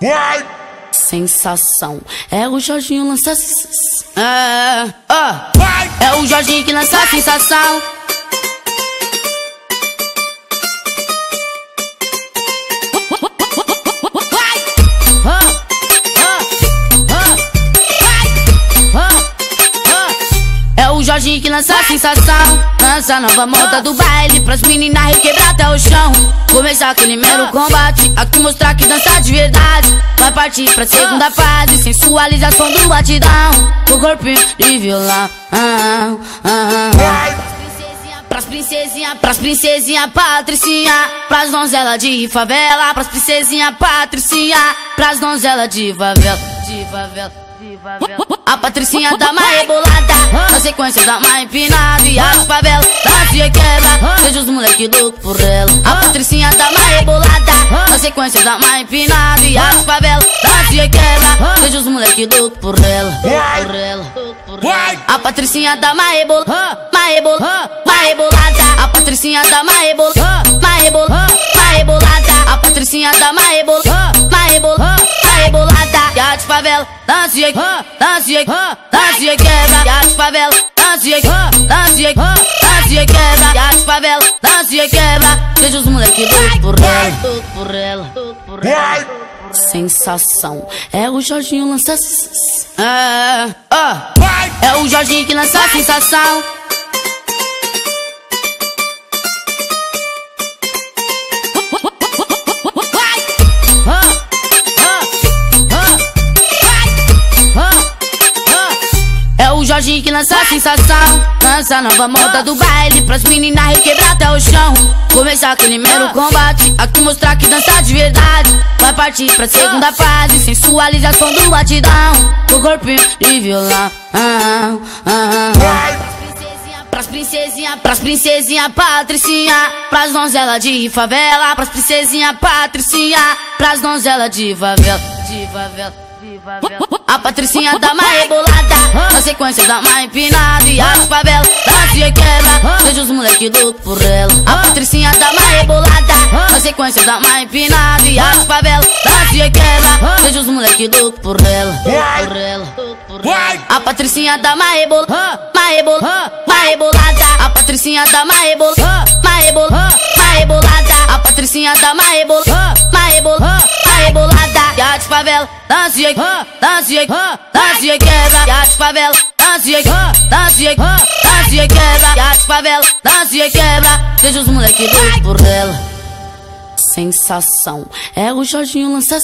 Vai! Sensação. É o Jorginho lança. É. Vai! É o Jorginho que lança a sensação. O Jorginho que lança a sensação. Lança nova moda do baile pras meninas requebrar até o chão. Começar aquele mero combate, aqui mostrar que dança de verdade. Vai partir pra segunda fase, sensualização do batidão. Com corpinho de violão. Ah, ah, ah. Pras princesinha, pras princesinha patricinha Pras donzela de favela Pras princesinha patricinha Pras donzela de favela De favela, de favela A patricinha dá uma rebolada sequência dá uma empinada E as favela dança e quebra Veja os moleque louco por ela A patricinha dá uma rebolada. Na sequência dá uma empinada E as favela dança e quebra Veja os moleque louco por ela Por ela, a Patricinha dá uma rebol, uma rebol, uma rebolada. A Patricinha dá uma rebol, uma rebol, uma rebolada. A Patricinha dá uma rebol, uma rebol, uma rebolada. E a de favela, dança e e dança e quebra. E a de dança e dança e dança e quebra. E a de favela, dança e quebra. Veja os moleque louco por ela, louco por ela, por ela. Sensação, é o Jorginho lança. É, é. É o Jorginho que lança a sensação. Jorginho que lança sensação. Lança nova moda do baile pras meninas requebrar até o chão. Começar aquele mero combate, aqui mostrar que dança de verdade. Vai partir pra segunda fase, sensualização do batidão. Com corpinho de violão. Ah, ah, ah. Pras princesinha, pras princesinha patricinha Pras donzela de favela Pras princesinha patricinha Pras donzela De favela, de favela A patricinha dá uma rebolada. Na sequência dá uma empinada E as favela dança e quebra. Veja os moleque louco por ela A patricinha dá uma rebolada. Na sequência dá uma empinada E as favela dança e quebra. Veja os moleque louco por ela! Por ela, a Patricinha dá uma rebol, uma rebol, uma rebolada. A Patricinha dá uma rebol, uma rebol, uma rebolada. A Patricinha dá uma rebol, uma rebol, uma rebolada. Favela, dança e dança e dança e quebra. E de favela, dança e dança e dança e quebra. E de favela, dança e quebra. Veja os moleque doido por ela. Sensação, é o Jorginho lança.